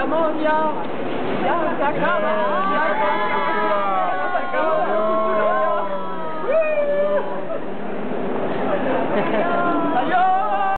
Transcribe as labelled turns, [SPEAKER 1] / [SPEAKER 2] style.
[SPEAKER 1] La momia, ya se acaba, ya se acaba, se acaba la cultura.